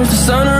search the sunrise